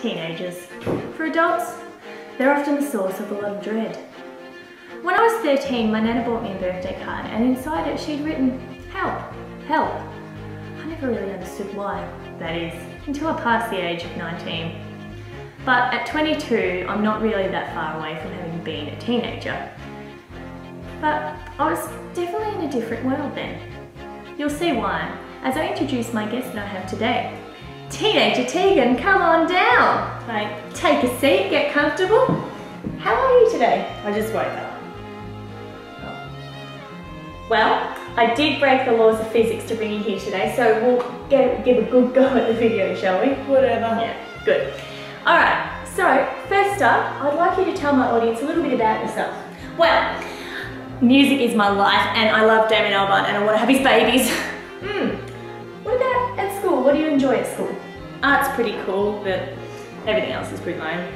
Teenagers. For adults, they're often the source of a lot of dread. When I was 13, my nana bought me a birthday card and inside it she'd written, help, help. I never really understood why, that is, until I passed the age of 19. But at 22, I'm not really that far away from having been a teenager. But I was definitely in a different world then. You'll see why, as I introduce my guest that I have today. Teenager Tegan, come on down. Like, take a seat, get comfortable. How are you today? I just woke up. Well, I did break the laws of physics to bring you here today, so we'll get, give a good go at the video, shall we? Whatever. Yeah, good. All right, so first up, I'd like you to tell my audience a little bit about yourself. Well, music is my life and I love Damon Albarn and I want to have his babies. Hmm. What do you enjoy at school? Art's pretty cool, but everything else is pretty lame.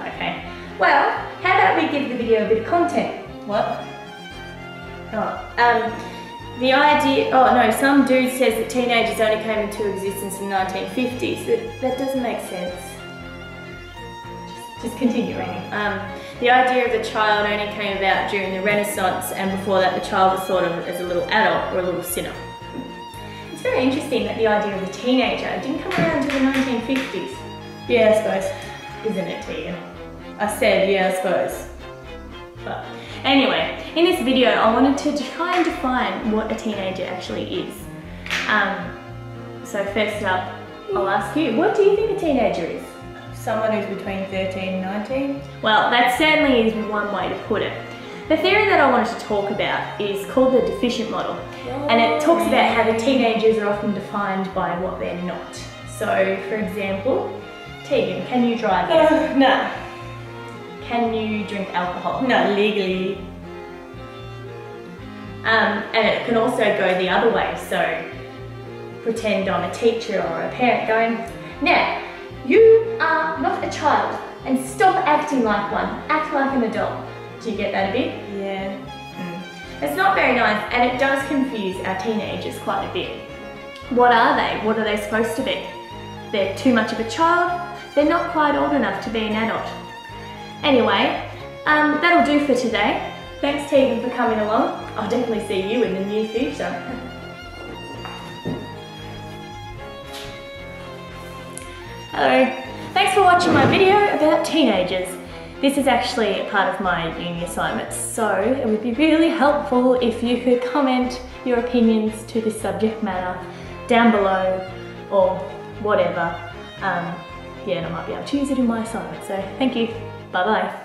Okay. Well, how about we give the video a bit of content? What? Oh, um, the idea, oh no, some dude says that teenagers only came into existence in the 1950s. That, that doesn't make sense. Just, just continue, Amy. Um, the idea of the child only came about during the Renaissance and before that the child was thought of as a little adult or a little sinner. It's very interesting that the idea of a teenager didn't come around until the 1950s. Yeah, I suppose. Isn't it, Tegan? I said, yeah, I suppose. But anyway, in this video, I wanted to try and define what a teenager actually is. Um, so first up, I'll ask you, what do you think a teenager is? Someone who's between 13 and 19. Well, that certainly is one way to put it. The theory that I wanted to talk about is called the deficient model. And it talks about how the teenagers are often defined by what they're not. So, for example, Tegan, can you drive? Uh, no. Can you drink alcohol? No, legally. Um, and it can also go the other way. So, pretend I'm a teacher or a parent going, now, you are not a child and stop acting like one. Act like an adult. Do you get that a bit? Yeah. Mm. It's not very nice and it does confuse our teenagers quite a bit. What are they? What are they supposed to be? They're too much of a child, they're not quite old enough to be an adult. Anyway, um, that'll do for today. Thanks Tegan for coming along. I'll definitely see you in the near future. Hello, thanks for watching my video about teenagers. This is actually part of my uni assignment, so it would be really helpful if you could comment your opinions to this subject matter down below or whatever. Um, yeah, and I might be able to use it in my assignment, so thank you. Bye bye.